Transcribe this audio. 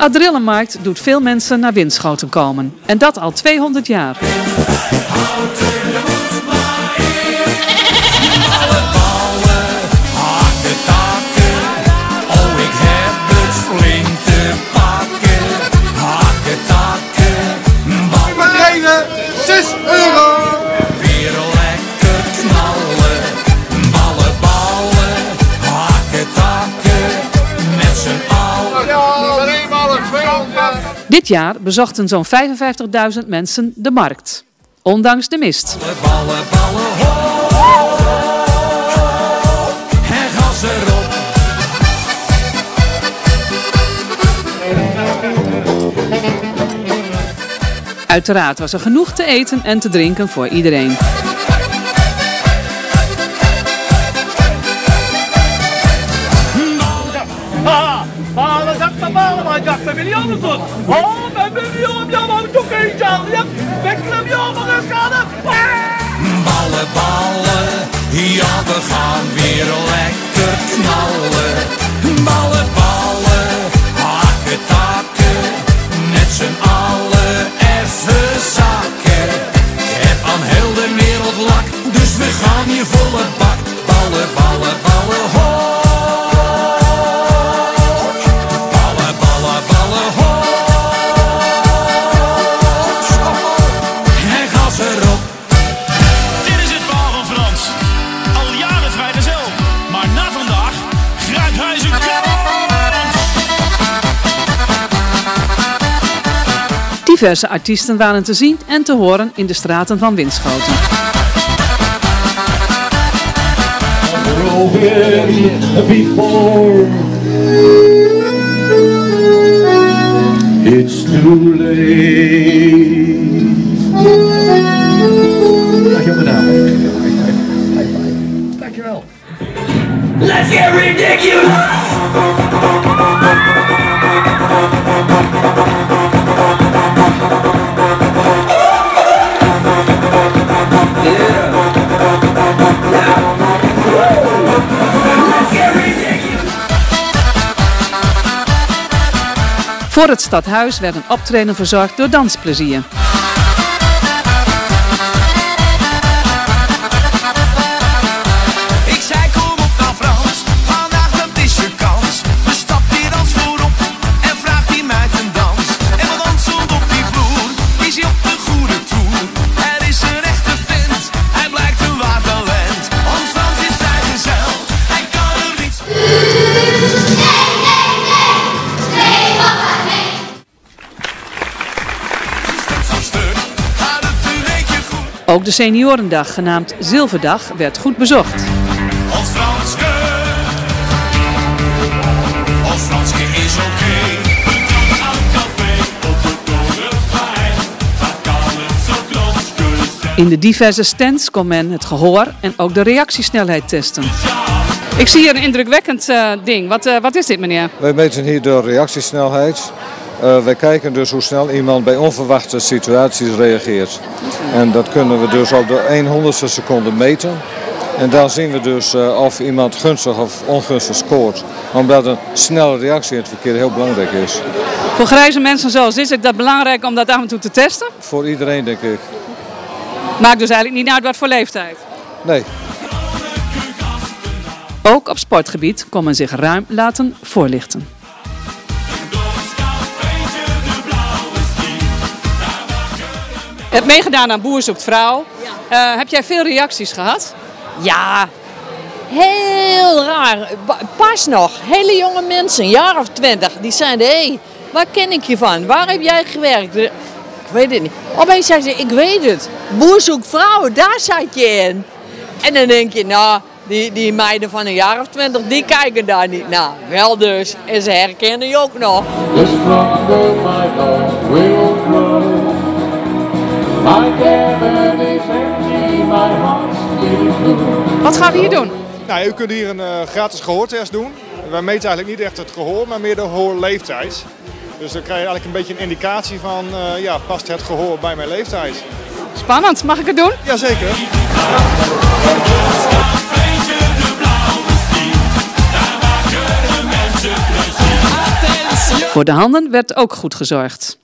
Adrillenmarkt doet veel mensen naar Winschoten komen. En dat al 200 jaar. Dit jaar bezochten zo'n 55.000 mensen de markt. Ondanks de mist. Ballen, ballen, ho. En gas erop. Uiteraard was er genoeg te eten en te drinken voor iedereen. Biliyor musun? Aa ben bilmiyorum ya ben çok heyecanlıyım. Beklemiyorum Özkan'ım. Ballen, ballen, ja we gaan weer lekker knallen. Ballen, ballen, hakken, takken, met z'n allen even zakken. Ik heb aan heel de wereld lak, dus we gaan hier volle Diverse artiesten waren te zien en te horen in de straten van Winschoten. before it's too late. Dankjewel bedankt. Dankjewel. Let's get ridiculous! Voor het stadhuis werd een optreden verzorgd door Dansplezier. Ook de seniorendag, genaamd Zilverdag, werd goed bezocht. Ons Franske. Ons Franske is oké. In de diverse stands kon men het gehoor en ook de reactiesnelheid testen. Ik zie hier een indrukwekkend eh, ding. Wat, eh, wat is dit, meneer? Wij meten hier de reactiesnelheid. Eh, wij kijken dus hoe snel iemand bij onverwachte situaties reageert. En dat kunnen we dus op de 100ste seconde meten. En dan zien we dus eh, of iemand gunstig of ongunstig scoort. Omdat een snelle reactie in het verkeer heel belangrijk is. Voor grijze mensen zoals is het dat belangrijk om dat af en toe te testen. Voor iedereen denk ik. Maakt dus eigenlijk niet uit wat voor leeftijd. Nee, Ook op sportgebied kon men zich ruim laten voorlichten. Je hebt meegedaan aan Boer zoekt vrouw. Eh, heb jij veel reacties gehad? Ja, heel raar. Pas nog, hele jonge mensen, een jaar of twintig, die zeiden: hé, hey, waar ken ik je van? Waar heb jij gewerkt? Ik weet het niet. Opeens zei ze: ik weet het. Boer zoekt vrouwen, daar zat je in. En dan denk je, nou, die, die meiden van een jaar of twintig, die kijken daar niet naar. Wel dus, en ze herkennen je ook nog. My love will grow. My cabin is empty, my heart's still blue. Wat gaan we hier doen? Nou, u kunt hier een eh, gratis gehoortest doen. Wij meten eigenlijk niet echt het gehoor, maar meer de gehoorleeftijd. Dus dan krijg je eigenlijk een beetje een indicatie van, eh, ja, past het gehoor bij mijn leeftijd? Spannend, mag ik het doen? Jazeker. Voor de handen werd ook goed gezorgd.